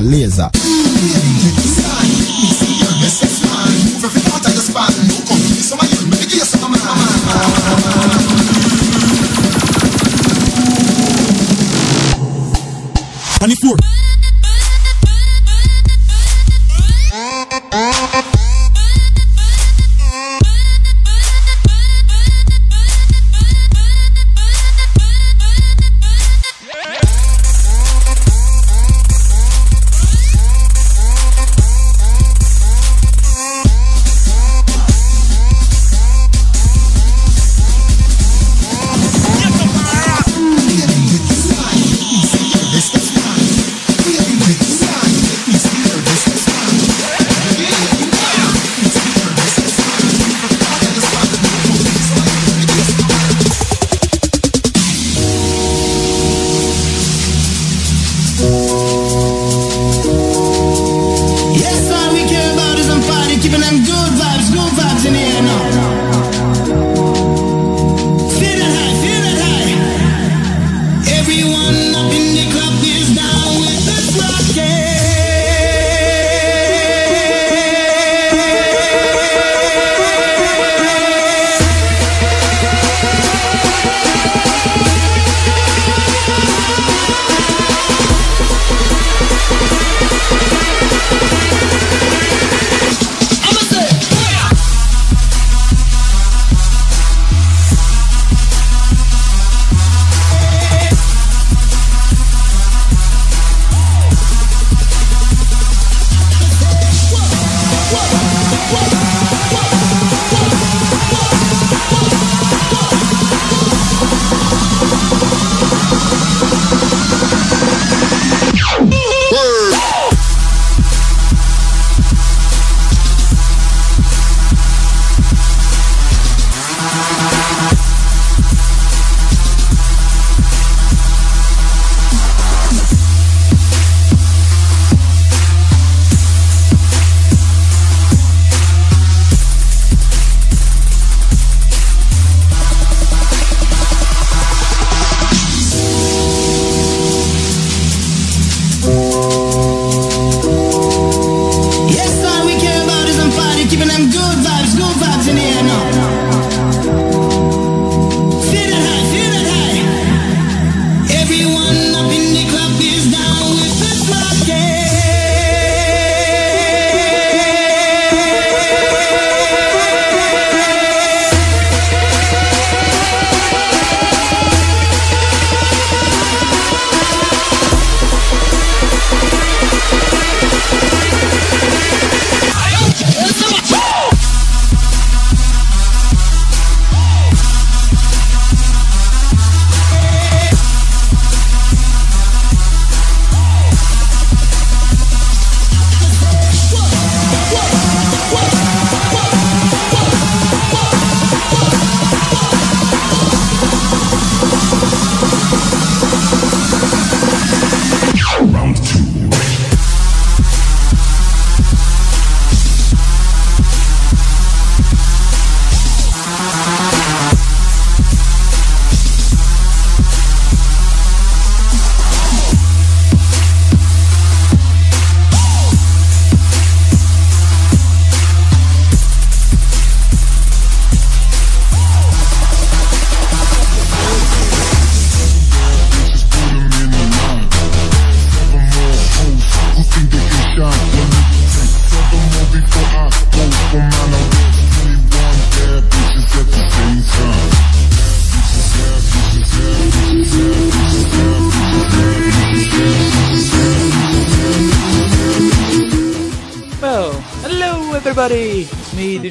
Major Lazer. On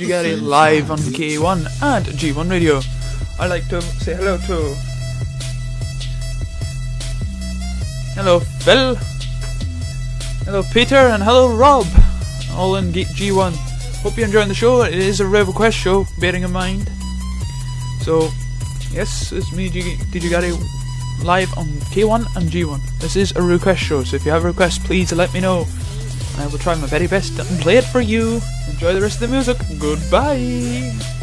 It live on K1 and G1 Radio. I'd like to say hello to. Hello, Phil. Hello, Peter, and hello, Rob. All in G- G1. Hope you're enjoying the show. It is a Rev Request show, bearing in mind. So, yes, it's me, G- DJ Gary, live on K1 and G1. This is a request show, so if you have a request, please let me know. I will try my very best to play it for you. Enjoy the rest of the music. Goodbye.